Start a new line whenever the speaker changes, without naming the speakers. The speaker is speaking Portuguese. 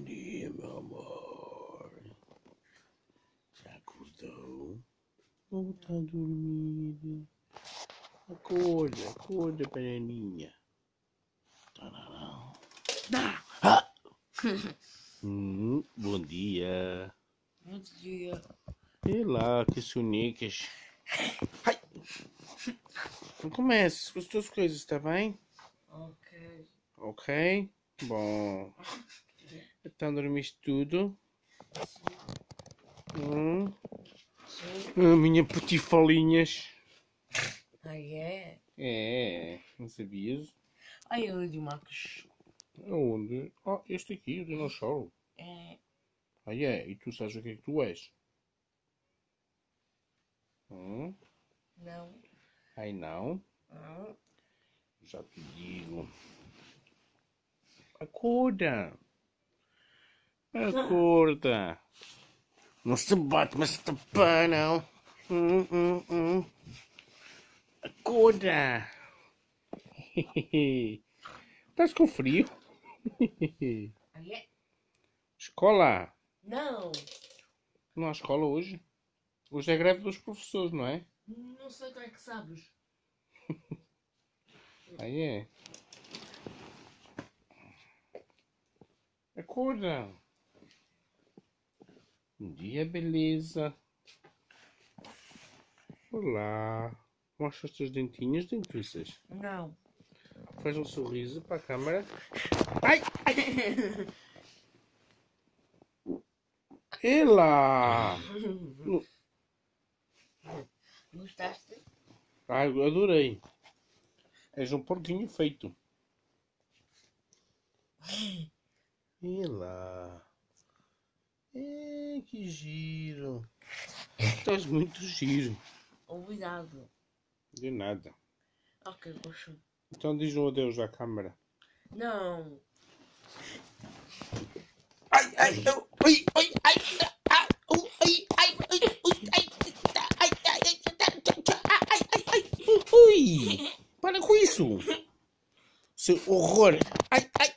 Bom dia, meu amor. Já acordou? Ou tá dormindo? Acorda, acorda, pereninha. Tá Tararão. Ah! ah! hum, bom dia.
Bom dia.
E lá, que suniques. Ai. Não comece com as tuas coisas, tá bem?
Ok.
Ok? Bom. Então dormiste tudo? Hum.
Sim.
Ah, minha petifolinhas.
Ah, é?
É, não sabias?
Ai, eu de Marcos.
Aonde? Ah, este aqui, o dinossauro.
É.
Ah, é? E tu sabes o que é que tu és? Hum?
Não.
Ai, não?
Não.
Já te digo. Acorda! Acorda! Não se bate, mas se tapar, não. Hum, hum, hum. Acorda! Estás com frio?
É?
Escola!
Não.
Não há escola hoje? Hoje é greve dos professores, não é?
Não sei como é que sabes.
Aí é. Acorda. Bom dia, beleza. Olá. Mostra os teus dentinhos, dentistas.
Não.
Faz um sorriso para a câmera. Ai, ai. Ela!
Gostaste?
Ai, adorei. És um porquinho feito. Ela. É, que giro. Estás muito giro.
Obrigado.
De nada.
Ok, gosto.
Então diz um adeus à câmara.
Não.
Ai, ai, eu, ai, ai, ai, ai, ai, ai, ai, ai, ai, ai, ai, ai, ai, ui, para com isso. Seu horror. Ai, ai.